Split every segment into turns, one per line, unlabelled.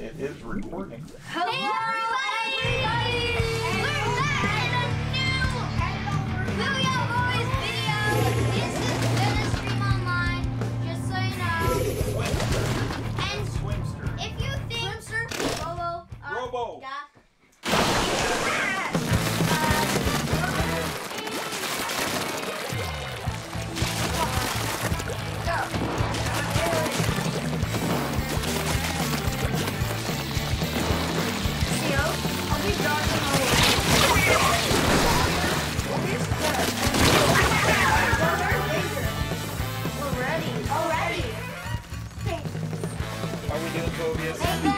It is recording.
Hello,
we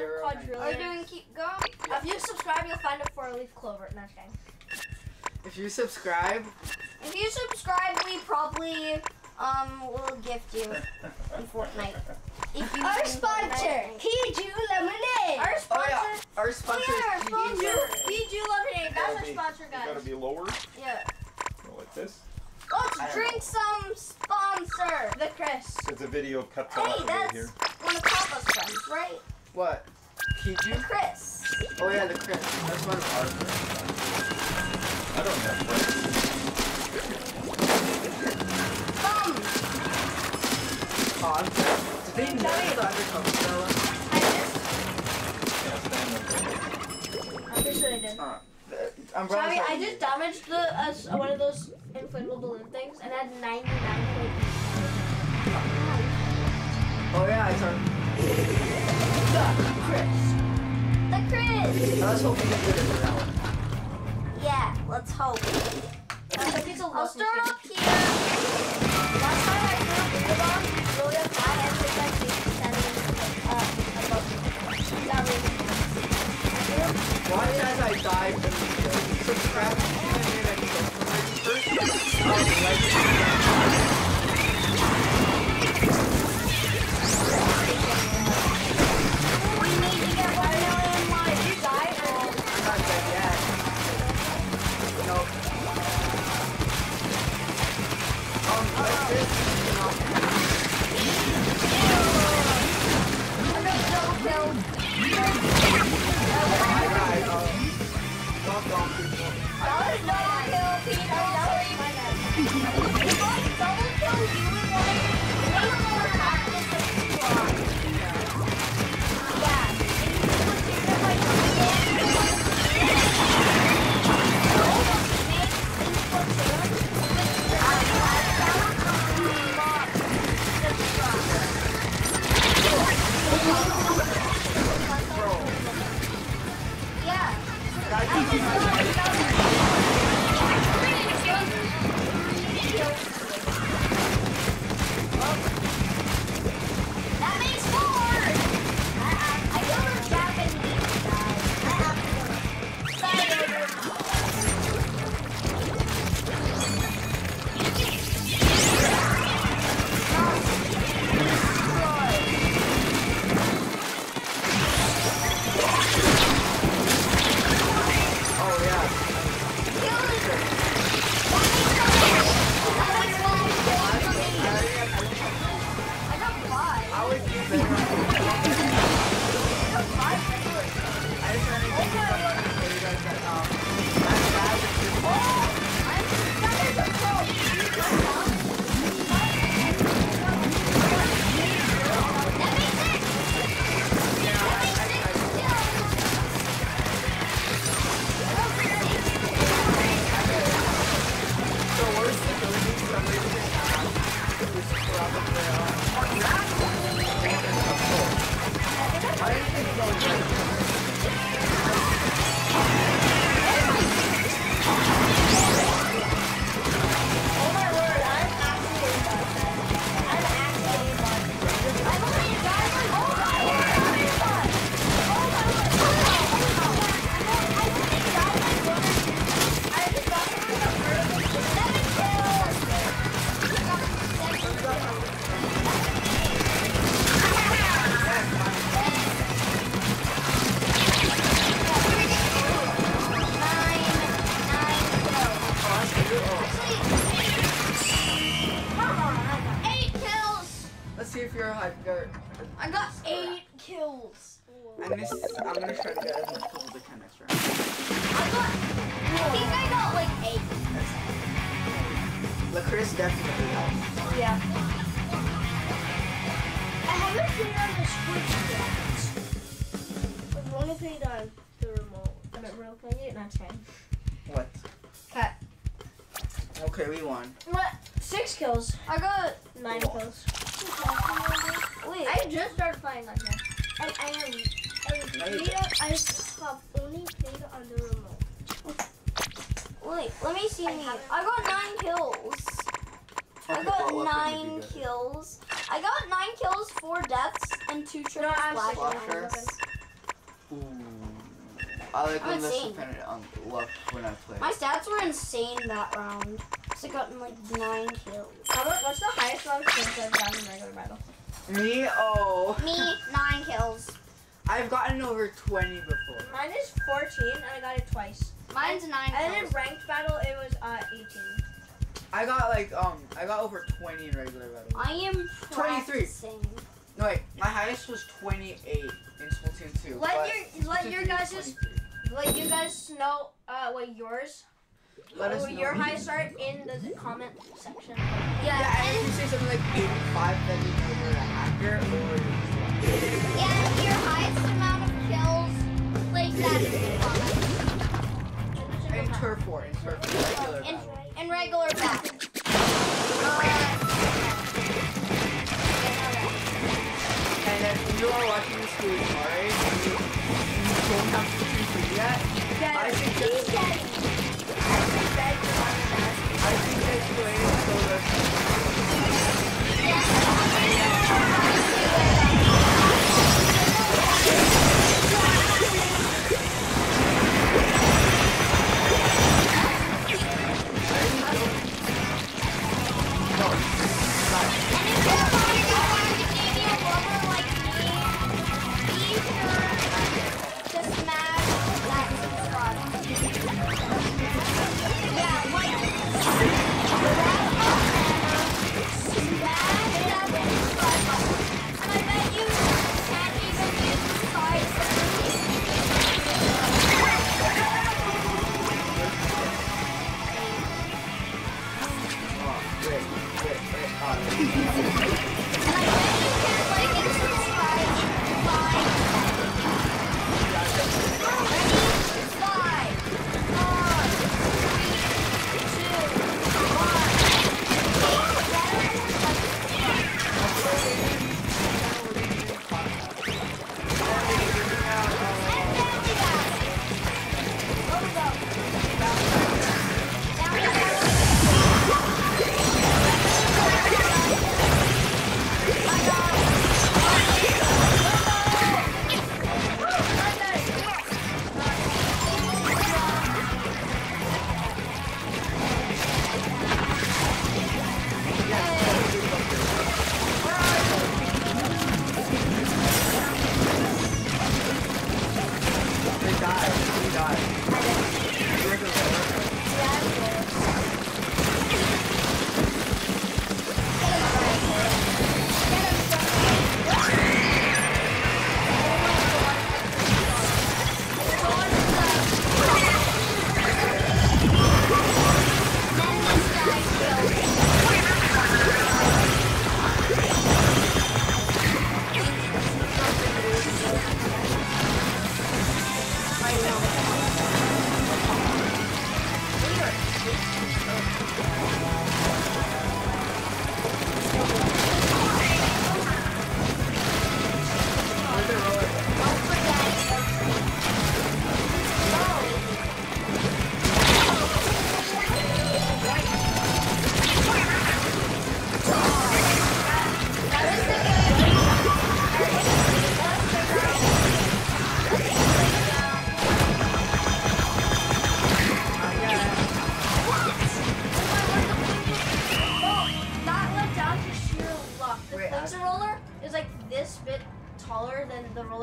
zero
quadrillion.
Are you doing keep going?
If you subscribe, you'll find a four-leaf clover. No, just kidding.
If you subscribe,
If you subscribe, we probably um will gift you in Fortnite. If you
Our sponsor,
Fortnite.
Hiju Lemonade.
Our
oh
sponsor.
yeah, our sponsor
Oh, yeah, our
is
sponsor.
PG.
PG Lemonade. That's our
be-
sponsor,
you Gotta be lower.
Yeah.
Go like this.
Let's
I
drink some sponsor. The Chris.
It's a video cut
Hey,
off right
that's
here.
one of Papa's friends, right?
What? Kiju?
Chris.
Oh yeah, the Chris. That's one of our friends.
I don't have friends.
Bum.
Oh, I'm Did they know the undercover fella?
I just.
Yeah.
I'm pretty sure I did.
Uh, the umbrellas
Sorry, I just damaged the uh, one of those inflatable balloon things and had 99
Oh yeah, I saw.
The Chris.
The Chris.
Let's hope we get good at that one.
Yeah, let's hope.
I a
I'll start up here. Last time I threw a bulldog, William, I had to like uh, above me. That was
Watch as I die from kills. Subscribe to the channel and get first. Um, I'm gonna try to get as much kills as I can next round.
I got. I think I got like eight.
Lacris definitely helps.
Yeah.
I haven't played on the Switch yet. I've only played on the remote. I remember playing it, not 10.
What?
Okay.
Okay, we won.
What? Six kills.
I got.
Nine kills. I
like
I'm
when this
insane.
dependent on luck when I play.
My stats were insane that round. So I got like nine kills.
How much, what's the highest amount of kills I've gotten in regular battle?
Me? Oh.
Me, nine kills.
I've gotten over 20 before.
Mine is 14, and I got it twice.
Mine's nine
And in ranked battle, it was uh, 18.
I got like, um, I got over 20 in regular battle.
I am
23.
practicing.
No, wait, my highest was 28 in Splatoon 2.
Let your- let your guys'
23.
Let you guys know uh, what yours,
Let us
what
know.
your highest are in the comment section.
Yeah,
Yeah, and if you say something like 85, then you know you're a hacker or you're
your highest amount of kills, place that in the comments.
In turf war, in turf war, regular
In,
battle.
in regular battle.
And then when you are watching this video,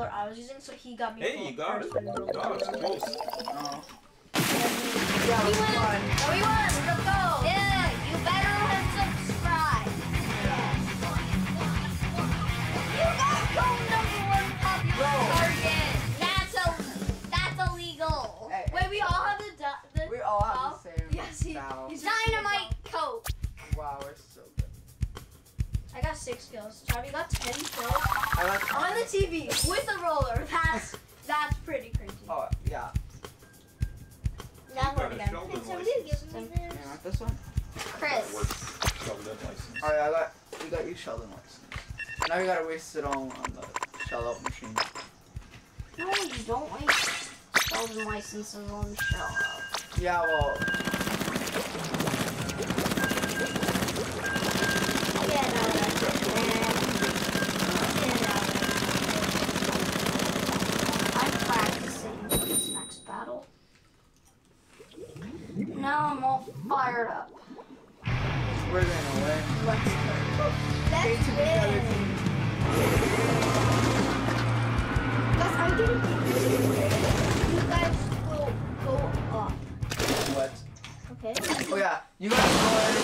he got me.
Hey,
full
you got it.
first win real
Oh, it's close.
Oh.
Yeah,
We
we
won.
won.
No, we won. Let's go. Yeah, you better hit subscribe. You got gold number one popular
No.
target. That's a that's illegal.
Hey,
Wait, we all have the du- the.
we all have
Oh,
the same
yes, he-
battle.
he's-
Dynamite coat.
Wow, we're so good.
I got six kills. Charlie got ten kills
I like.
on the TV with a roller. That's that's pretty crazy.
Oh yeah.
Now
Got
what
a
again?
Sheldon
Can somebody
license.
give me
You
this?
want this one?
Chris.
Works. Sheldon license.
Alright, I got. We got you Sheldon license. Now we gotta waste it all on the shell out machine.
No, you don't waste Sheldon licenses on shell
out.
Yeah, well, fired up.
we're gonna win.
Let's go.
Hate to be the other team.
Guys, I'm getting You guys will go up.
What?
Okay?
Oh yeah, you guys go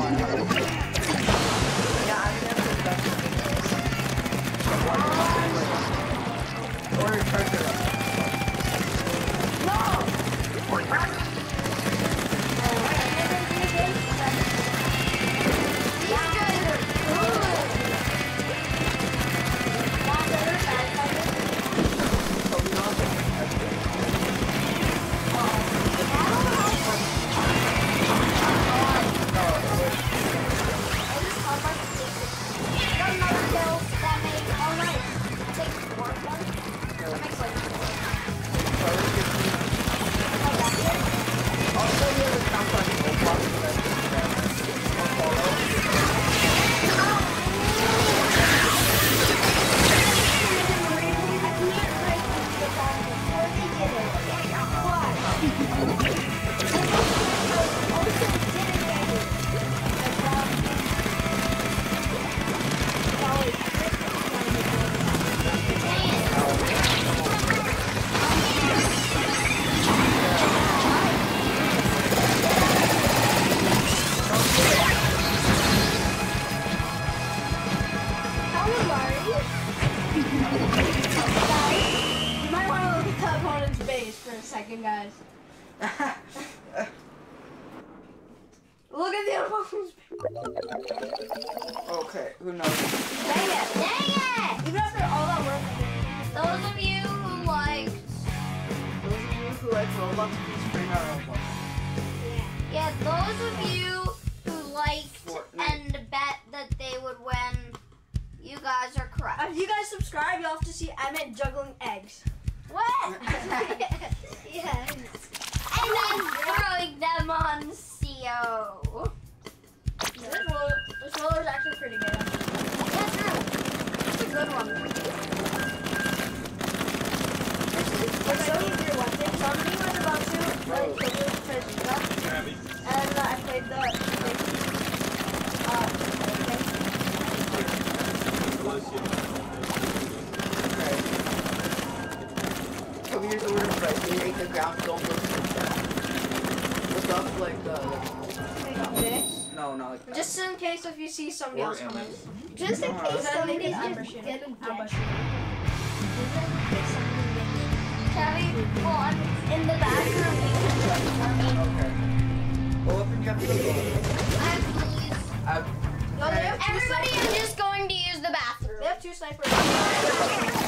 Oh, my God. pretty good. That's
true.
It's a good one.
We're
so easier
one.
Somebody was about to,
like, kill me And uh,
I
played the, like, uh, okay. Come
the right. They rate
the ground, don't go to
the ground. Look
like.
Uh,
in case if you see somebody
Or
else coming.
Emmett.
Just in case
Is that
somebody's
maybe
just
ambushing?
gonna get
Ambushing.
Tabby, well, I'm in the bathroom. You can check for me.
Okay. Well, open your
I have police.
uh,
No, they have two
Everybody
snipers.
is just going to use the bathroom.
They have two snipers.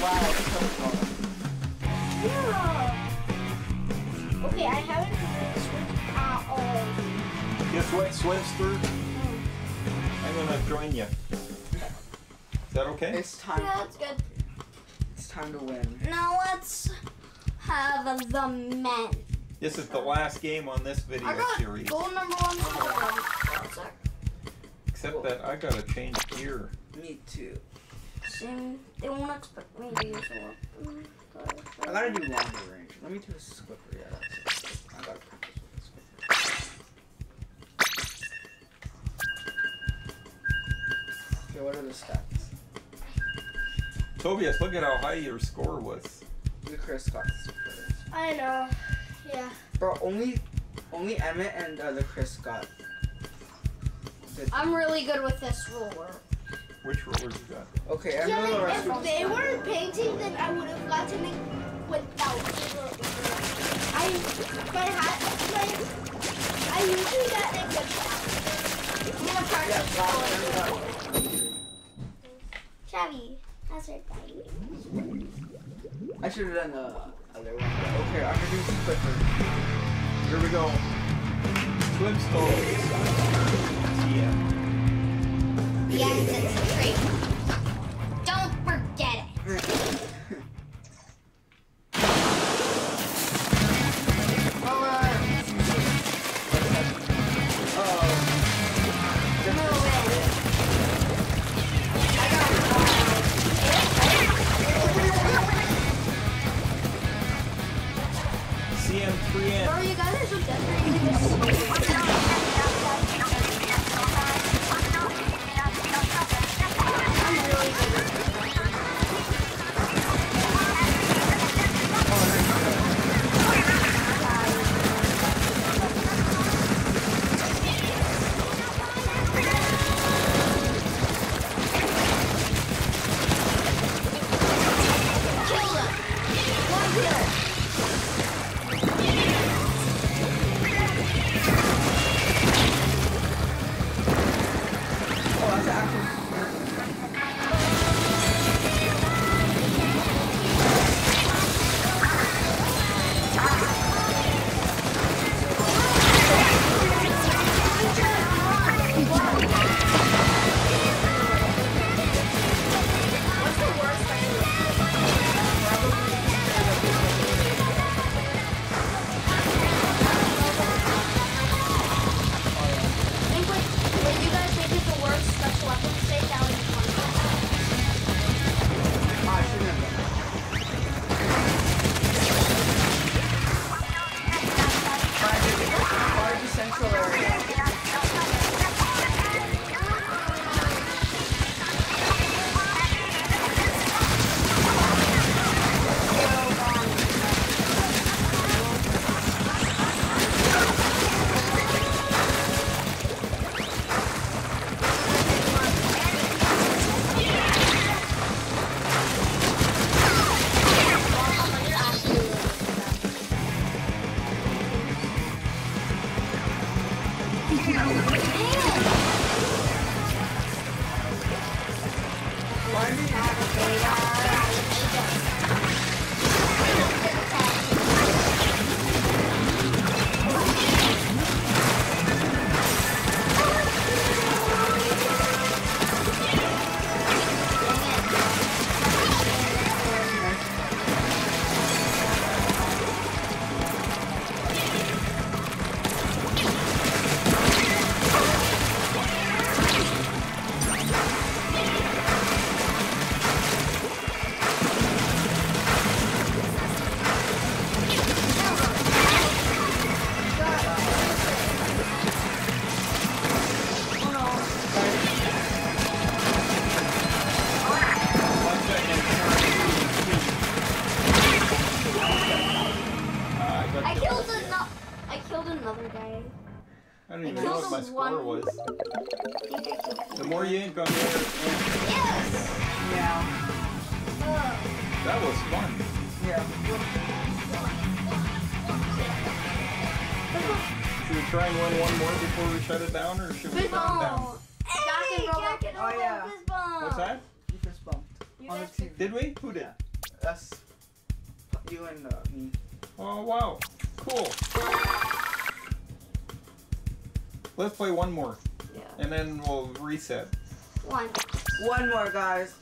Wow, it's so fun.
Yeah. Okay, I haven't really switched at all.
Guess what, Swimster? I'm gonna join you. Is that okay?
It's time.
Yeah, that's good.
It's time to win.
Now let's have the men.
This is the last game on this video
I got
series.
goal number one. One sec.
Except that I gotta change gear.
Me too.
Same. They won't expect me to use a weapon.
I gotta do longer range. Let me do a Squiffer. Yeah, that's it. I gotta practice with a Squiffer. Okay, what are the stats?
Tobias, look at how high your score was.
The Chris got the Squiffer.
I know. Yeah.
Bro, only, only Emmett and uh, the Chris got. The,
I'm really good with this ruler.
Which rollers you got?
okay, Emmett and the rest
if they were painting, then I would have gotten it without. I, if I had, if I, I usually get it without.
I'm gonna
Yeah,
practice
wow,
rolling.
Emmett got-
Chavi, that's right, buddy.
I should have done the other one. Okay, I'm gonna do Squiffer.
Here we go. Swim stones. Yeah.
It's a You
On the
guys-
team.
Did we? Who did?
That's you and uh, me.
Oh wow, cool. Let's play one more,
Yeah.
and then we'll reset.
One.
One more, guys.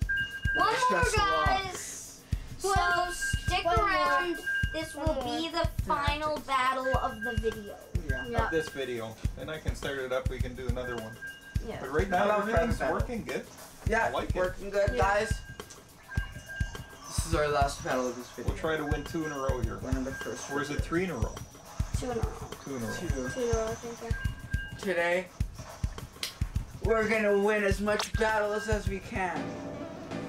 One more, guys. So stick
One more.
around. This will be the final battle of the video.
Yeah.
Of this video, and I can start it up. We can do another one.
Yeah.
But right now everything's working good.
Yeah.
I like it.
working good,
Yeah.
guys. This is our last battle of this video.
We'll try to win two in a row here.
One of the first.
Or is it three in a row?
Two in a row.
Two in a row.
Two.
Two in a row, I think. yeah.
Today, we're gonna win as much battles as we can.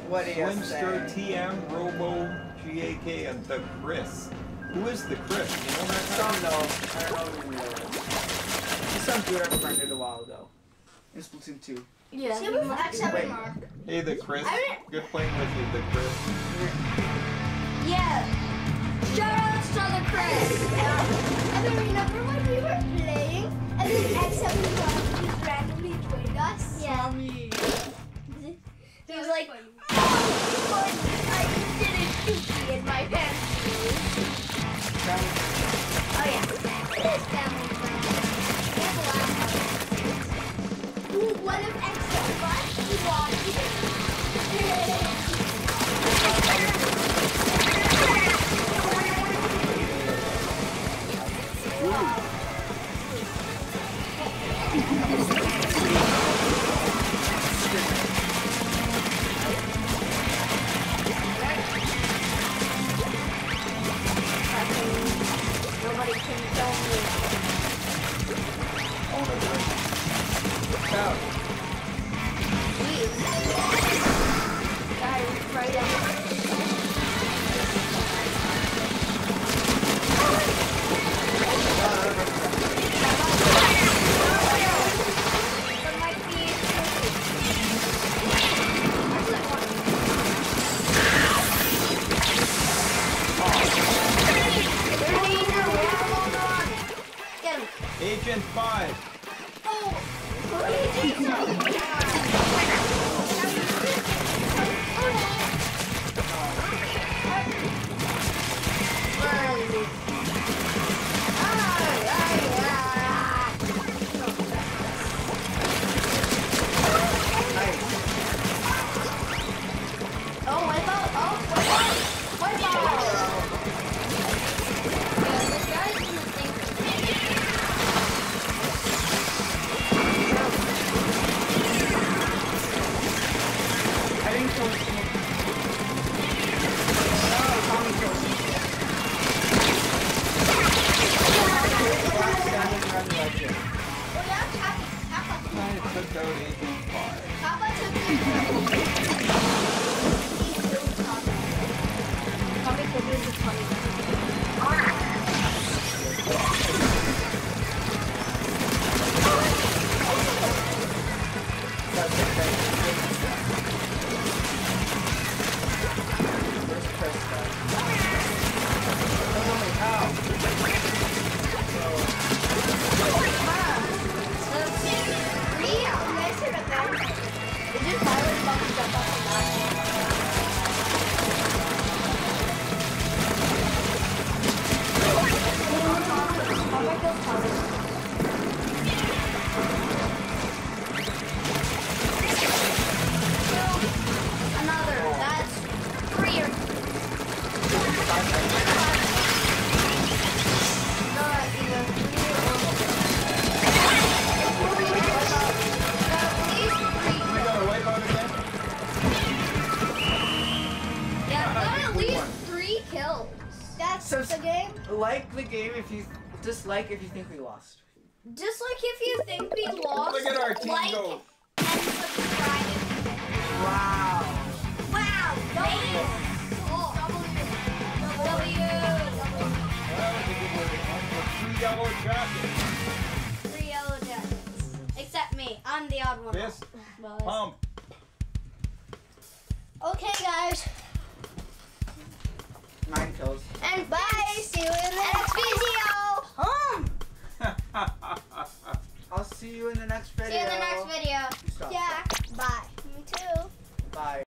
What do you
Slimster,
say?
TM, Robo, GAK, and the Chris. Who is the Chris? You know that?
Some though. I don't know who he is. He's some dude I befriended a while ago. In Splatoon 2.
Yeah.
See,
you
with
must be
X7
right.
mark.
Hey, the Chris.
I
Good playing with you, the Chris.
Yeah. Shout out to the Chris.
Um, and then remember when we were playing and then X7 mark just randomly joined us?
Yeah.
He was like, oh, but I didn't pee in my pants. Oh yeah, it is family one of X7 mark, he walked.
Dislike if you think we lost.
Just like if you think we lost,
Look at our team
like
go.
and subscribe if.
Wow.
Wow, W. Oh, W. W.
That was a good one. Three yellow jackets.
Three yellow jackets. Except me. I'm the odd one.
Fist
out,
pump.
Okay, guys.
Nine kills.
And bye. See you in the next video.
See you in the next video.
See you in the next video. Yeah. Bye. Me too.
Bye.